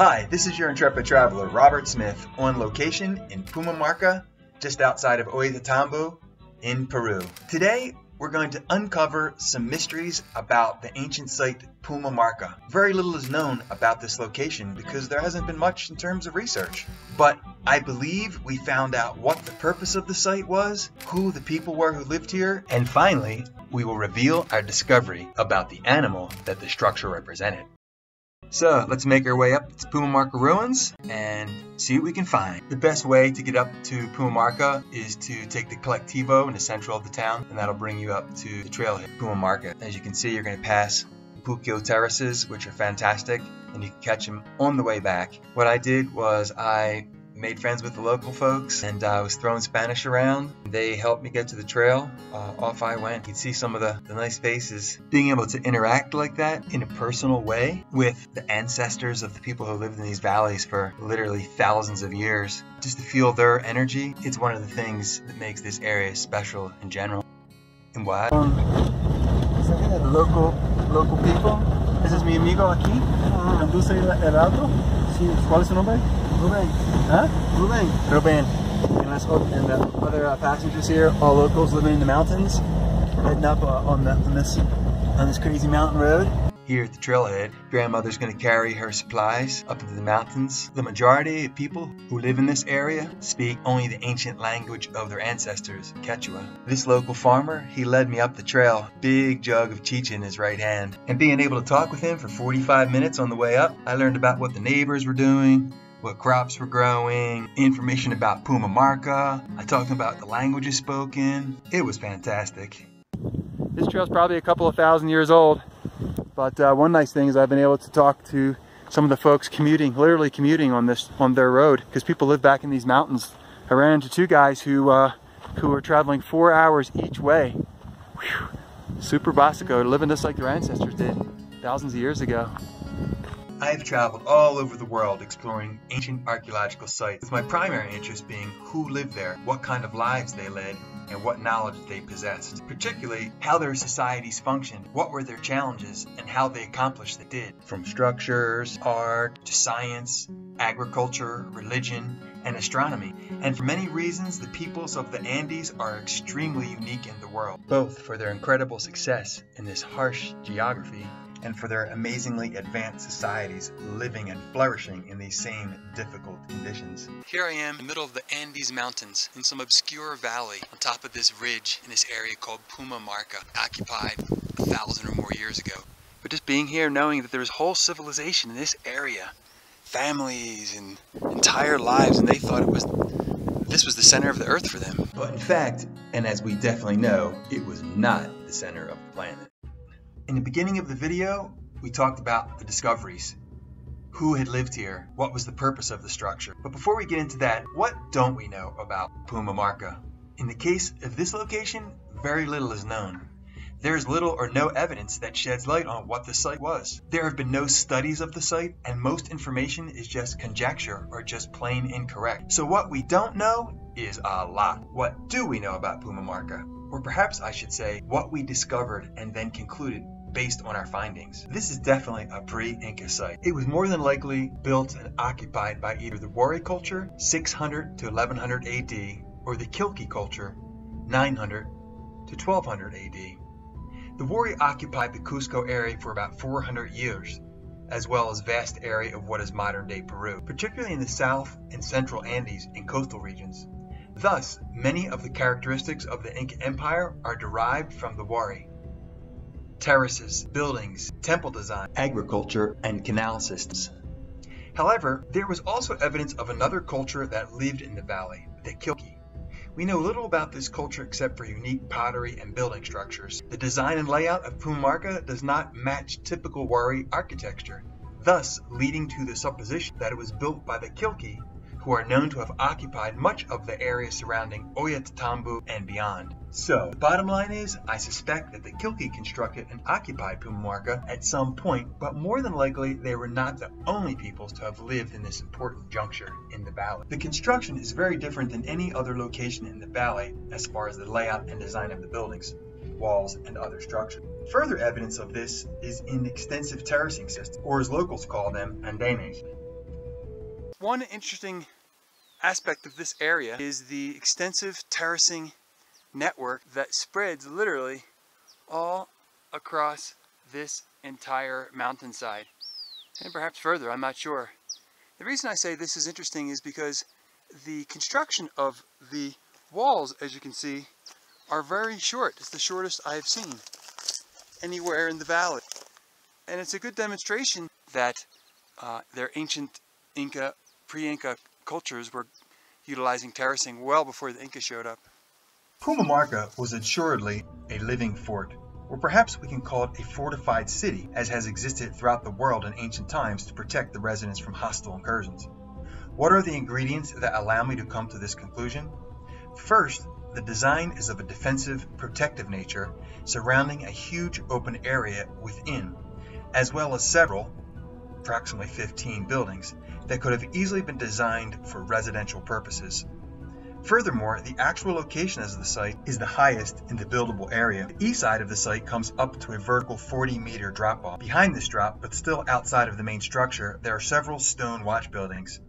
Hi, this is your intrepid traveler, Robert Smith, on location in Pumamarca, just outside of Ollantaytambo in Peru. Today, we're going to uncover some mysteries about the ancient site Pumamarca. Very little is known about this location because there hasn't been much in terms of research. But I believe we found out what the purpose of the site was, who the people were who lived here, and finally, we will reveal our discovery about the animal that the structure represented. So let's make our way up to Pumamarca ruins and see what we can find. The best way to get up to Pumamarca is to take the Colectivo in the central of the town and that'll bring you up to the trailhead, Pumamarca. As you can see, you're going to pass Puquio terraces, which are fantastic, and you can catch them on the way back. What I did was I made friends with the local folks and I uh, was throwing Spanish around. They helped me get to the trail. Uh, off I went. You'd see some of the, the nice faces. Being able to interact like that in a personal way with the ancestors of the people who lived in these valleys for literally thousands of years, just to feel their energy, it's one of the things that makes this area special in general. And why? Um, the local, local people. This is mi amigo aquí. Auto. Sí. ¿Cuál es su nombre? Ruben. Huh? Ruben. Ruben. And, let's go, and the other uh, passengers here, all locals living in the mountains, heading up uh, on, the, on this on this crazy mountain road. Here at the trailhead, grandmother's going to carry her supplies up into the mountains. The majority of people who live in this area speak only the ancient language of their ancestors, Quechua. This local farmer, he led me up the trail, big jug of chicha in his right hand. And being able to talk with him for 45 minutes on the way up, I learned about what the neighbors were doing, what crops were growing, information about Pumamarca. I talked about the languages spoken. It was fantastic. This trail's probably a couple of thousand years old, but uh, one nice thing is I've been able to talk to some of the folks commuting, literally commuting on this on their road, because people live back in these mountains. I ran into two guys who uh, who were traveling four hours each way. Whew. Super basico, living just like their ancestors did thousands of years ago. I have traveled all over the world exploring ancient archaeological sites, with my primary interest being who lived there, what kind of lives they led, and what knowledge they possessed. Particularly, how their societies functioned, what were their challenges, and how they accomplished they did. From structures, art, to science, agriculture, religion, and astronomy. And for many reasons, the peoples of the Andes are extremely unique in the world, both for their incredible success in this harsh geography and for their amazingly advanced societies living and flourishing in these same difficult conditions. Here I am in the middle of the Andes Mountains in some obscure valley on top of this ridge in this area called Puma Pumamarca, occupied a thousand or more years ago. But just being here knowing that there was whole civilization in this area, families and entire lives, and they thought it was this was the center of the earth for them. But in fact, and as we definitely know, it was not the center of the planet. In the beginning of the video, we talked about the discoveries. Who had lived here? What was the purpose of the structure? But before we get into that, what don't we know about Puma Pumamarca? In the case of this location, very little is known. There is little or no evidence that sheds light on what the site was. There have been no studies of the site, and most information is just conjecture or just plain incorrect. So what we don't know is a lot. What do we know about Puma Pumamarca? Or perhaps I should say, what we discovered and then concluded based on our findings. This is definitely a pre-Inca site. It was more than likely built and occupied by either the Wari culture 600 to 1100 AD or the Kilki culture 900 to 1200 AD. The Wari occupied the Cusco area for about 400 years, as well as vast area of what is modern-day Peru, particularly in the south and central Andes and coastal regions. Thus, many of the characteristics of the Inca Empire are derived from the Wari terraces, buildings, temple design, agriculture, and canal systems. However, there was also evidence of another culture that lived in the valley, the Kilki. We know little about this culture except for unique pottery and building structures. The design and layout of Pumamarca does not match typical Wari architecture, thus leading to the supposition that it was built by the Kilki who are known to have occupied much of the area surrounding Ollantaytambo and beyond. So, the bottom line is, I suspect that the Kilki constructed and occupied Pumamarca at some point, but more than likely they were not the only peoples to have lived in this important juncture in the valley. The construction is very different than any other location in the valley as far as the layout and design of the buildings walls, and other structures. Further evidence of this is in the extensive terracing systems, or as locals call them, andenes. One interesting aspect of this area is the extensive terracing network that spreads literally all across this entire mountainside and perhaps further, I'm not sure. The reason I say this is interesting is because the construction of the walls, as you can see, are very short. It's the shortest I've seen anywhere in the valley. And it's a good demonstration that uh, their ancient Inca, pre-Inca cultures were utilizing terracing well before the Inca showed up. Pumamarca was assuredly a living fort, or perhaps we can call it a fortified city, as has existed throughout the world in ancient times to protect the residents from hostile incursions. What are the ingredients that allow me to come to this conclusion? First, the design is of a defensive, protective nature, surrounding a huge open area within, as well as several, approximately 15 buildings, that could have easily been designed for residential purposes. Furthermore, the actual location of the site is the highest in the buildable area. The east side of the site comes up to a vertical 40 meter drop off. Behind this drop, but still outside of the main structure, there are several stone watch buildings.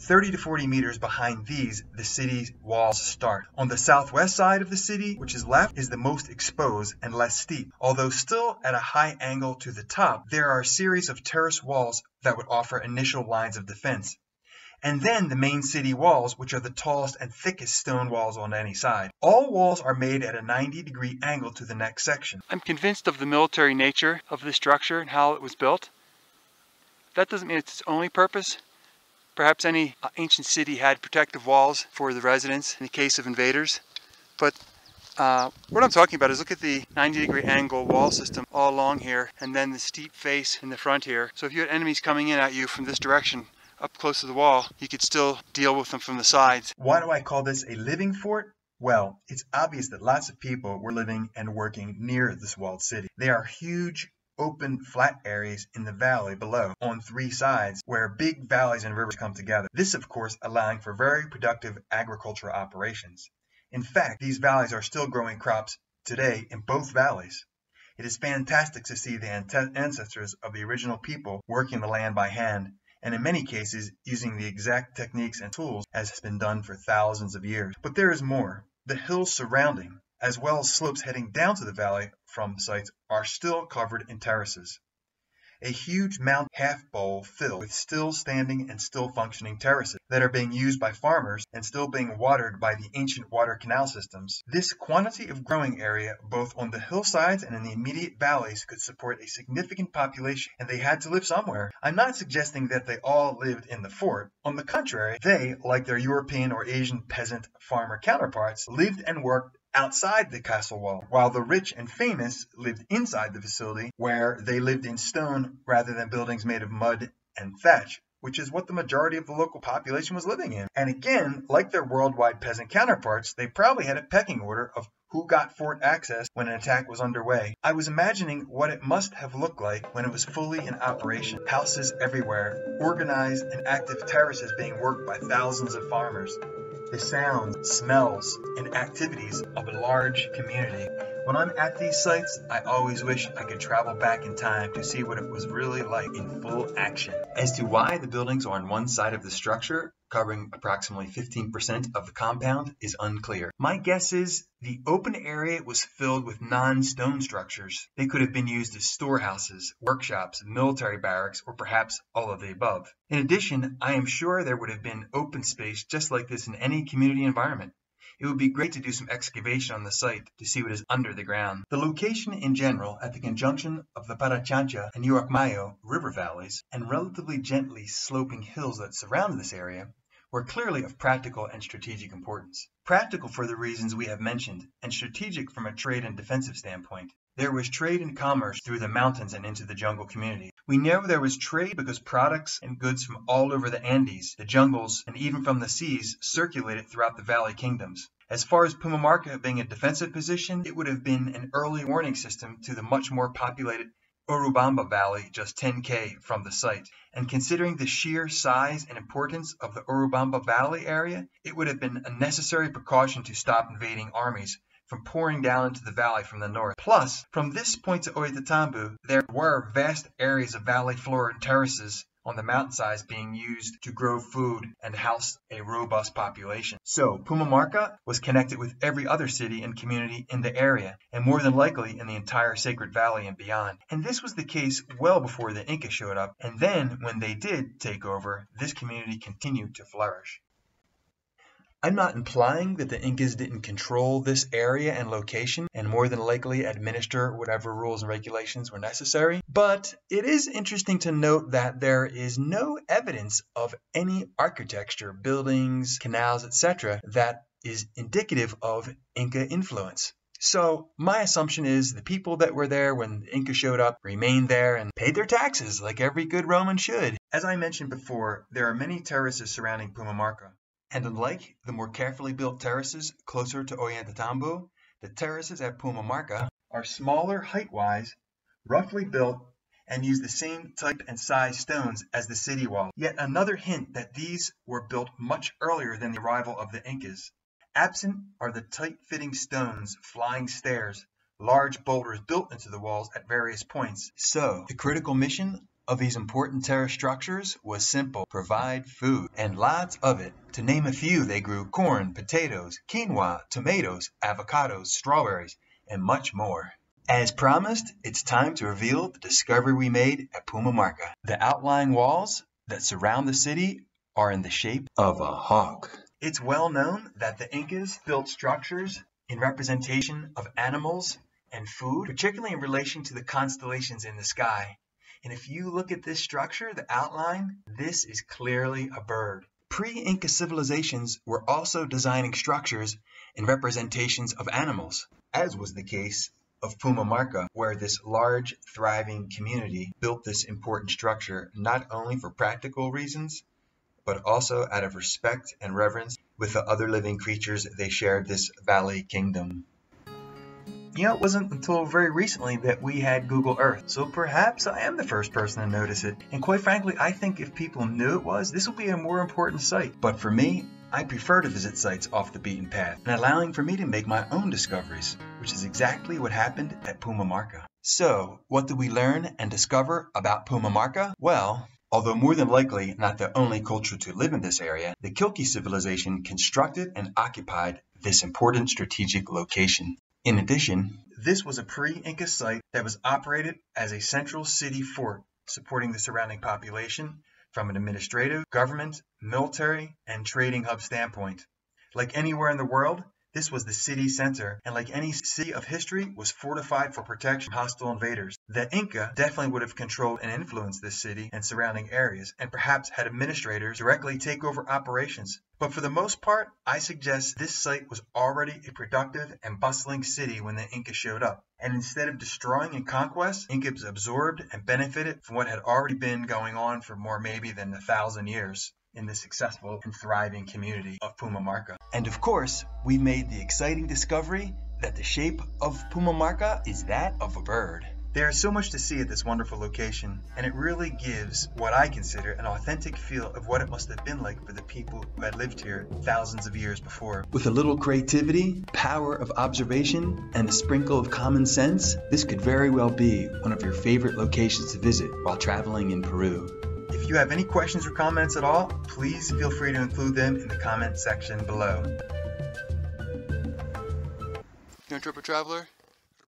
30 to 40 meters behind these, the city's walls start. On the southwest side of the city, which is left, is the most exposed and less steep. Although still at a high angle to the top, there are a series of terrace walls that would offer initial lines of defense. And then the main city walls, which are the tallest and thickest stone walls on any side. All walls are made at a 90 degree angle to the next section. I'm convinced of the military nature of this structure and how it was built. That doesn't mean it's its only purpose, Perhaps any uh, ancient city had protective walls for the residents in the case of invaders. But uh, what I'm talking about is look at the 90 degree angle wall system all along here and then the steep face in the front here. So if you had enemies coming in at you from this direction up close to the wall, you could still deal with them from the sides. Why do I call this a living fort? Well, it's obvious that lots of people were living and working near this walled city. They are huge open flat areas in the valley below on three sides where big valleys and rivers come together. This of course allowing for very productive agricultural operations. In fact, these valleys are still growing crops today in both valleys. It is fantastic to see the ancestors of the original people working the land by hand and in many cases using the exact techniques and tools as has been done for thousands of years. But there is more. The hills surrounding as well as slopes heading down to the valley from sites are still covered in terraces. A huge mount half bowl filled with still standing and still functioning terraces that are being used by farmers and still being watered by the ancient water canal systems. This quantity of growing area, both on the hillsides and in the immediate valleys, could support a significant population, and they had to live somewhere. I'm not suggesting that they all lived in the fort. On the contrary, they, like their European or Asian peasant farmer counterparts, lived and worked outside the castle wall, while the rich and famous lived inside the facility where they lived in stone rather than buildings made of mud and thatch which is what the majority of the local population was living in. And again, like their worldwide peasant counterparts, they probably had a pecking order of who got fort access when an attack was underway. I was imagining what it must have looked like when it was fully in operation. Houses everywhere, organized and active terraces being worked by thousands of farmers the sounds, smells, and activities of a large community. When I'm at these sites, I always wish I could travel back in time to see what it was really like in full action. As to why the buildings are on one side of the structure, covering approximately 15% of the compound, is unclear. My guess is the open area was filled with non-stone structures. They could have been used as storehouses, workshops, military barracks, or perhaps all of the above. In addition, I am sure there would have been open space just like this in any community environment. It would be great to do some excavation on the site to see what is under the ground. The location in general at the conjunction of the Patacancha and Yuracmayo river valleys and relatively gently sloping hills that surround this area were clearly of practical and strategic importance. Practical for the reasons we have mentioned, and strategic from a trade and defensive standpoint. There was trade and commerce through the mountains and into the jungle community. We know there was trade because products and goods from all over the Andes, the jungles, and even from the seas circulated throughout the valley kingdoms. As far as Pumamarca being a defensive position, it would have been an early warning system to the much more populated Urubamba Valley just 10k from the site. And considering the sheer size and importance of the Urubamba Valley area, it would have been a necessary precaution to stop invading armies from pouring down into the valley from the north. Plus, from this point to Ollantaytambo, there were vast areas of valley floor and terraces on the mountainsides being used to grow food and house a robust population. So Pumamarca was connected with every other city and community in the area, and more than likely in the entire Sacred Valley and beyond. And this was the case well before the Inca showed up, and then when they did take over, this community continued to flourish. I'm not implying that the Incas didn't control this area and location and more than likely administer whatever rules and regulations were necessary, but it is interesting to note that there is no evidence of any architecture, buildings, canals, etc., that is indicative of Inca influence. So my assumption is the people that were there when the Inca showed up remained there and paid their taxes like every good Roman should. As I mentioned before, there are many terraces surrounding Pumamarca. And unlike the more carefully built terraces closer to Ollantaytambo, the terraces at Pumamarca are smaller height-wise, roughly built, and use the same type and size stones as the city wall. Yet another hint that these were built much earlier than the arrival of the Incas. Absent are the tight-fitting stones, flying stairs, large boulders built into the walls at various points. So, the critical mission of these important terrace structures was simple provide food, and lots of it. To name a few, they grew corn, potatoes, quinoa, tomatoes, avocados, strawberries, and much more. As promised, it's time to reveal the discovery we made at Pumamarca. The outlying walls that surround the city are in the shape of a hawk. It's well known that the Incas built structures in representation of animals and food, particularly in relation to the constellations in the sky. And if you look at this structure, the outline, this is clearly a bird. Pre-Inca civilizations were also designing structures and representations of animals, as was the case of Pumamarca, where this large, thriving community built this important structure not only for practical reasons, but also out of respect and reverence with the other living creatures they shared this valley kingdom you know, it wasn't until very recently that we had Google Earth, so perhaps I am the first person to notice it. And quite frankly, I think if people knew it was, this would be a more important site. But for me, I prefer to visit sites off the beaten path and allowing for me to make my own discoveries, which is exactly what happened at Puma Pumamarca. So, what did we learn and discover about Puma Pumamarca? Well, Although more than likely not the only culture to live in this area, the Kilki civilization constructed and occupied this important strategic location. In addition, this was a pre-Inca site that was operated as a central city fort, supporting the surrounding population from an administrative, government, military, and trading hub standpoint. Like anywhere in the world, this was the city center, and like any city of history, was fortified for protection from hostile invaders. The Inca definitely would have controlled and influenced this city and surrounding areas, and perhaps had administrators directly take over operations. But for the most part, I suggest this site was already a productive and bustling city when the Inca showed up. And instead of destroying and conquest, Incas absorbed and benefited from what had already been going on for more maybe than a thousand years in the successful and thriving community of Pumamarca. And of course, we made the exciting discovery that the shape of Pumamarca is that of a bird. There is so much to see at this wonderful location, and it really gives what I consider an authentic feel of what it must have been like for the people who had lived here thousands of years before. With a little creativity, power of observation, and a sprinkle of common sense, this could very well be one of your favorite locations to visit while traveling in Peru. If you have any questions or comments at all, please feel free to include them in the comment section below. Your Intrepid Traveler?